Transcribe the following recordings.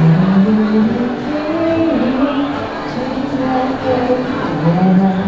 Thank you.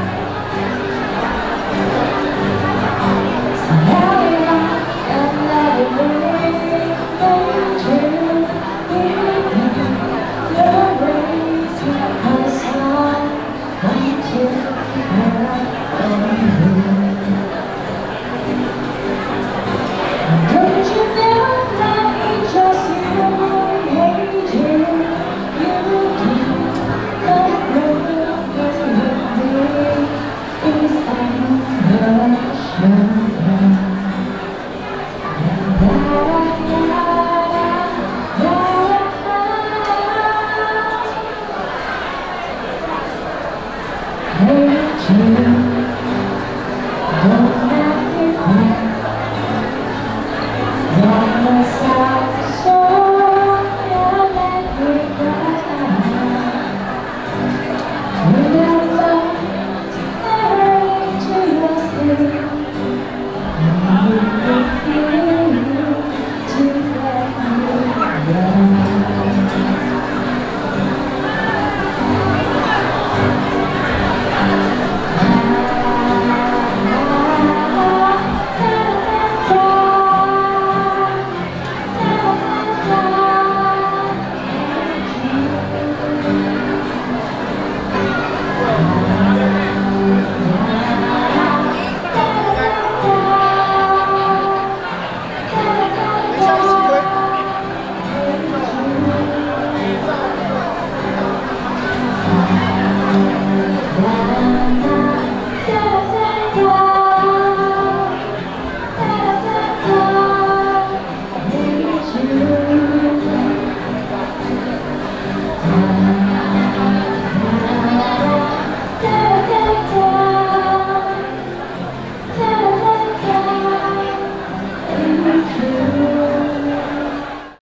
One more song.